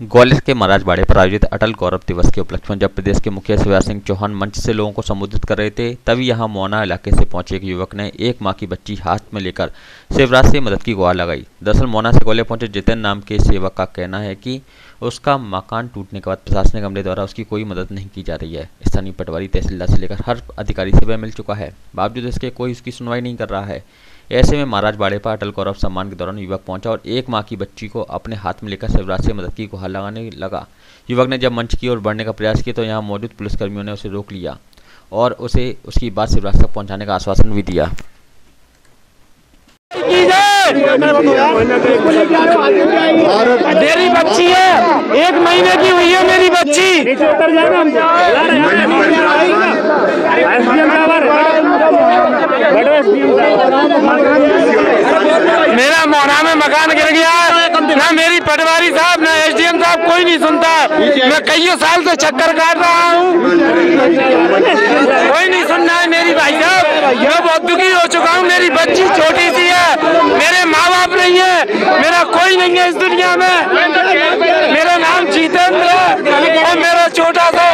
ग्वालियर के महाराज बाड़े पर आयोजित अटल गौरव दिवस के उपलक्ष्य में जब प्रदेश के मुखिया शिवराज सिंह चौहान मंच से लोगों को संबोधित कर रहे थे, तभी यहाँ मोना इलाके से पहुँचे एक युवक ने एक माँ की बच्ची हाथ में लेकर शिवराज से मदद की गुहार लगाई। दरअसल मोना से ग्वालियर पहुँचे जितेन नाम के सेवक का कहना है कि उसका मकान टूटने के बाद प्रशासनिक अमले द्वारा उसकी कोई मदद नहीं की जा रही है। स्थानीय पटवारी तहसीलदार से लेकर हर अधिकारी से वह मिल चुका है। बावजूद इसके कोई उसकी सुनवाई नहीं कर रहा है। ऐसे में महाराज बाड़े पर अटल गौरव सम्मान के दौरान युवक पहुँचा और एक माँ की बच्ची को अपने हाथ में लेकर शिवराज से मदद की गुहार लगाने लगा। युवक ने जब मंच की ओर बढ़ने का प्रयास किया तो यहाँ मौजूद पुलिसकर्मियों ने उसे रोक लिया और उसे उसकी बात शिवराज तक पहुँचाने का आश्वासन भी दिया। मेरी बच्ची है। एक महीने की हुई है मेरी बच्ची। मेरा मोहना में मकान गिर गया। ना मेरी पटवारी साहब, ना एसडीएम साहब, कोई नहीं सुनता। मैं कई साल से चक्कर काट रहा हूँ। कोई नहीं सुनना है मेरी भाई साहब। मैं बहुत दुखी हो चुका हूँ। मेरी बच्ची छोटी सी है। मेरे माँ बाप नहीं है। मेरा कोई नहीं है इस दुनिया में। मेरा नाम जीतेंद्र है और मेरा छोटा सा